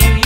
see